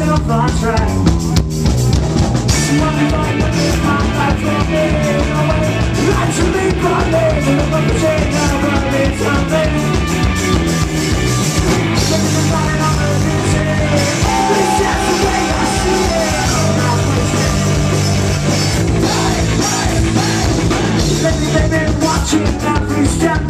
myself on track One by one, my life's running away Naturally in the rubbish and I'm running something Living and running on the vision This is the way I see it Lately they've been watching every step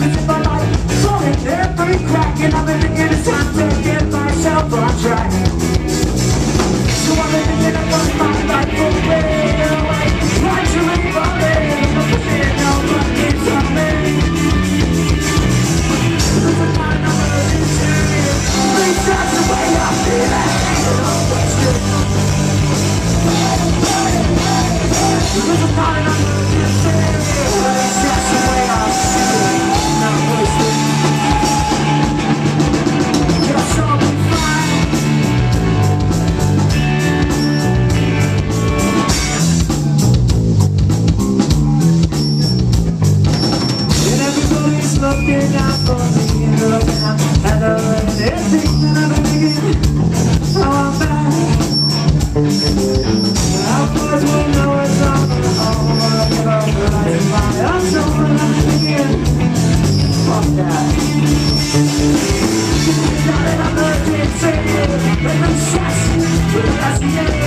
looking out for me looking out at the things that I've been thinking So I'm back I was we know it's all over I'll up the life of my own So I'm thinking Fuck that. Now that I'm 13, 10 years Been obsessed with